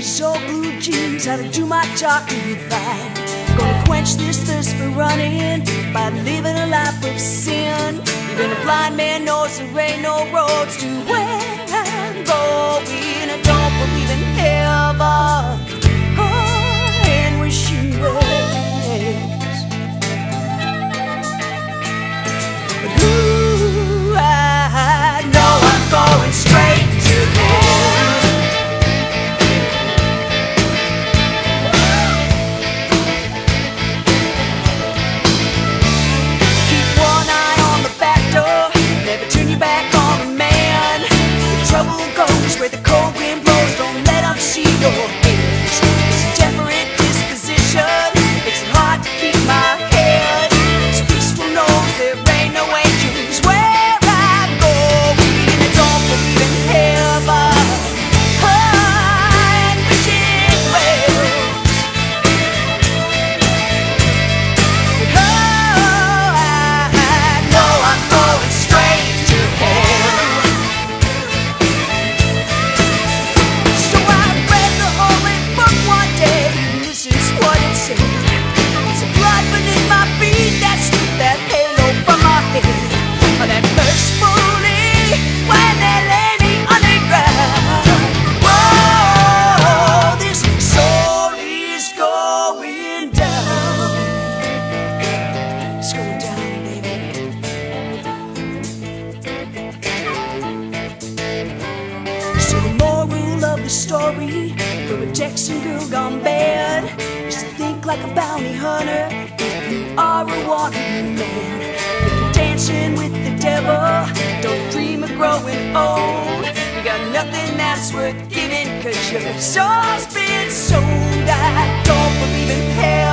these old blue jeans, how to do my talking fine. Gonna quench this thirst for running by living a life of sin. Even a blind man knows there ain't no roads to where story for a Texan girl gone bad is to think like a bounty hunter if you are a wanted man. If you're dancing with the devil, don't dream of growing old. You got nothing that's worth giving cause your soul's been sold. I don't believe in hell.